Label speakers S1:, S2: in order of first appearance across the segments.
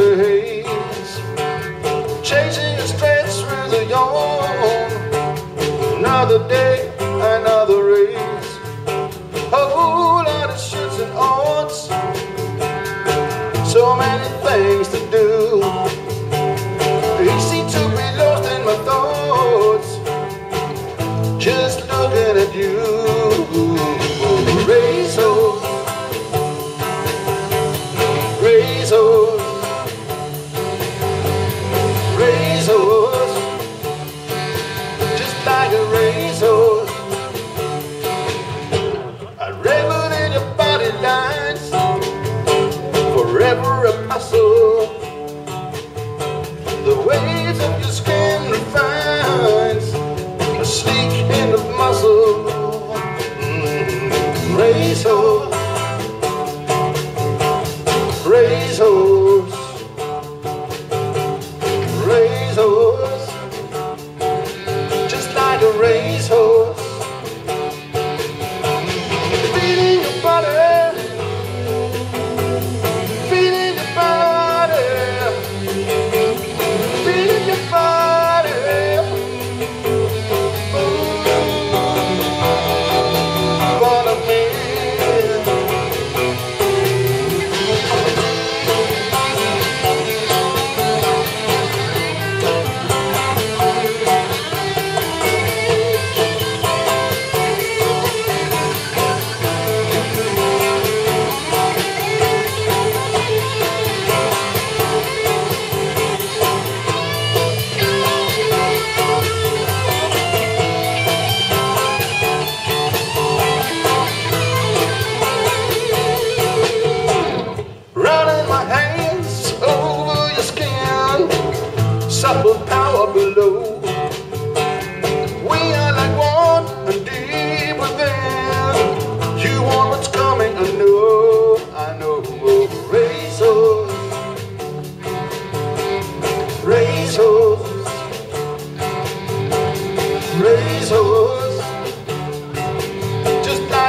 S1: a haze, chasing a stretch through the yawn. Another day, another race, a whole lot of shits and odds, so many things to do. Easy to be lost in my thoughts, just looking at you. Razor, razors, razors,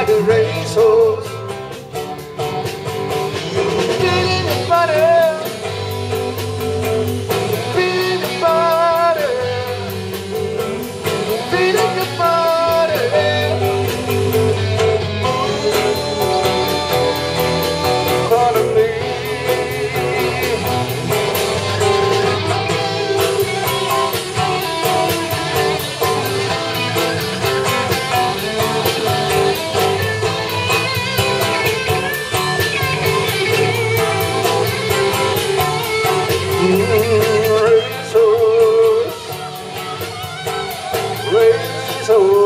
S1: like a racehorse. Oh. 回首